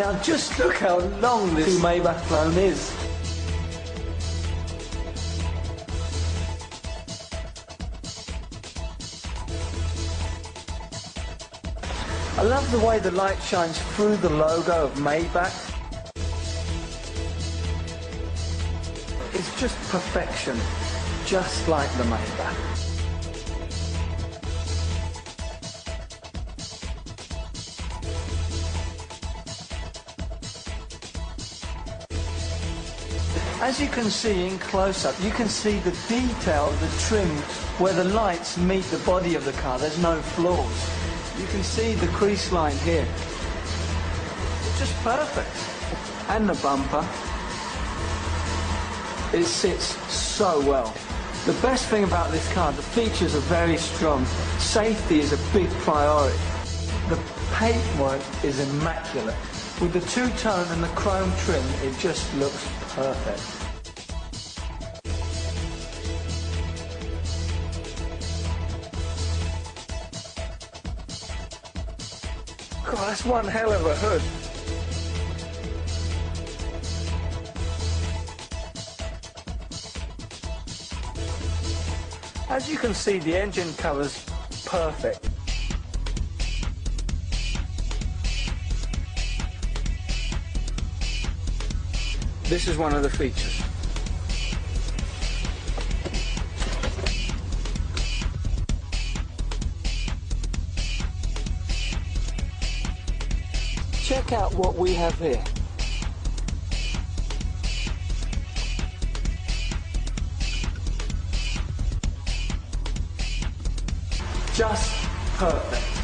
how long this Maybach clone is. I love the way the light shines through the logo of Maybach. It's just perfection, just like the Maybach. As you can see in close-up, you can see the detail of the trim where the lights meet the body of the car. There's no flaws. You can see the crease line here. It's just perfect. And the bumper. It sits so well. The best thing about this car, the features are very strong. Safety is a big priority. The paintwork is immaculate. With the two-tone and the chrome trim, it just looks perfect. God, that's one hell of a hood. As you can see, the engine cover's perfect. This is one of the features. Check out what we have here. Just perfect.